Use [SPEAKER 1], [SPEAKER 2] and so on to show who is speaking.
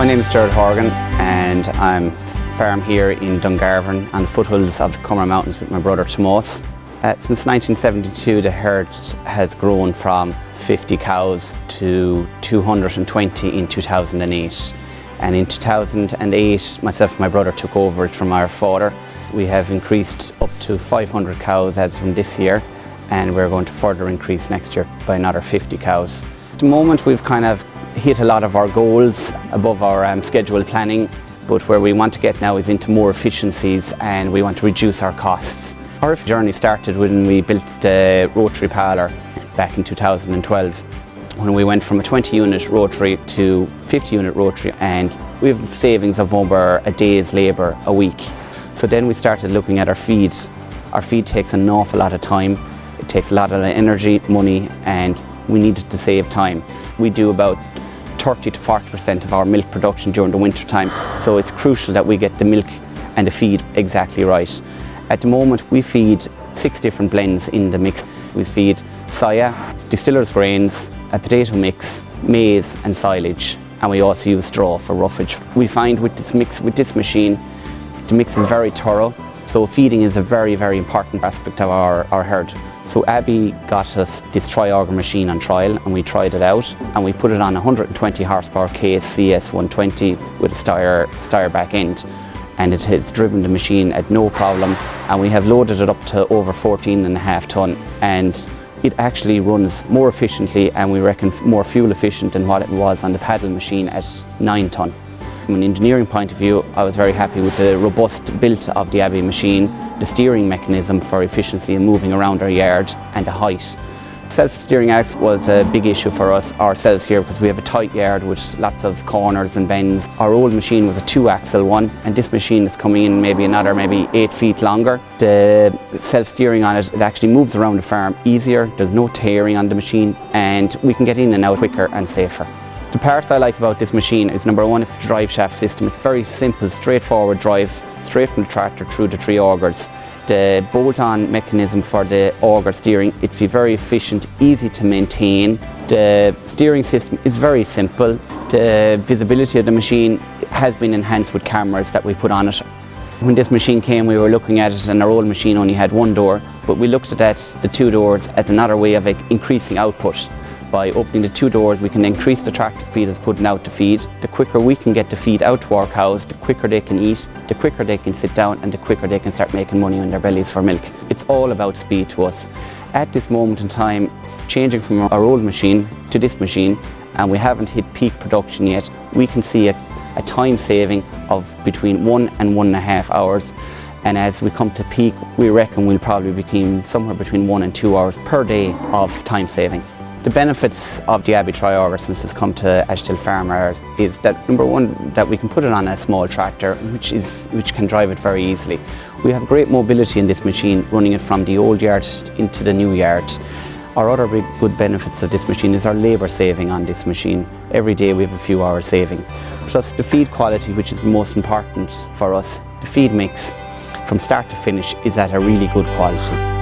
[SPEAKER 1] My name is Gerard Horgan and I'm farm here in Dungarvan on the foothills of the Comeragh Mountains with my brother Tomás. Uh, since 1972 the herd has grown from 50 cows to 220 in 2008 and in 2008 myself and my brother took over it from our father. We have increased up to 500 cows as from this year and we're going to further increase next year by another 50 cows. At the moment we've kind of hit a lot of our goals above our um, scheduled planning, but where we want to get now is into more efficiencies and we want to reduce our costs. Our journey started when we built the rotary parlour back in 2012 when we went from a 20 unit rotary to 50 unit rotary and we have savings of over a day's labour a week. So then we started looking at our feed. Our feed takes an awful lot of time, it takes a lot of energy, money and we needed to save time. We do about 30 to 40% of our milk production during the winter time. So it's crucial that we get the milk and the feed exactly right. At the moment we feed six different blends in the mix. We feed soya, distiller's grains, a potato mix, maize and silage and we also use straw for roughage. We find with this mix, with this machine, the mix is very thorough so feeding is a very, very important aspect of our, our herd. So Abbey got us this tri-auger machine on trial and we tried it out and we put it on a 120 horsepower Case CS120 with a Steyr, Steyr back end and it has driven the machine at no problem and we have loaded it up to over 14 and a half ton and it actually runs more efficiently and we reckon more fuel efficient than what it was on the paddle machine at 9 ton. From an engineering point of view, I was very happy with the robust build of the Abbey machine, the steering mechanism for efficiency in moving around our yard, and the height. Self-steering axle was a big issue for us ourselves here because we have a tight yard with lots of corners and bends. Our old machine was a two-axle one and this machine is coming in maybe another maybe eight feet longer. The self-steering on it, it actually moves around the farm easier, there's no tearing on the machine and we can get in and out quicker and safer. The parts I like about this machine is number one, the drive shaft system. It's very simple, straightforward drive, straight from the tractor through the three augers. The bolt-on mechanism for the auger steering, it's very efficient, easy to maintain. The steering system is very simple. The visibility of the machine has been enhanced with cameras that we put on it. When this machine came, we were looking at it and our old machine only had one door, but we looked at that, the two doors, as another way of increasing output by opening the two doors we can increase the tractor speed as putting out the feed. The quicker we can get the feed out to our cows, the quicker they can eat, the quicker they can sit down and the quicker they can start making money on their bellies for milk. It's all about speed to us. At this moment in time, changing from our old machine to this machine and we haven't hit peak production yet, we can see a, a time saving of between one and one and a half hours and as we come to peak we reckon we'll probably become somewhere between one and two hours per day of time saving. The benefits of the Abbey Tri-Auger since it's come to Ashtill Farm are, is that number one, that we can put it on a small tractor which, is, which can drive it very easily. We have great mobility in this machine running it from the old yard into the new yard. Our other big good benefits of this machine is our labour saving on this machine. Every day we have a few hours saving. Plus the feed quality which is the most important for us, the feed mix from start to finish is at a really good quality.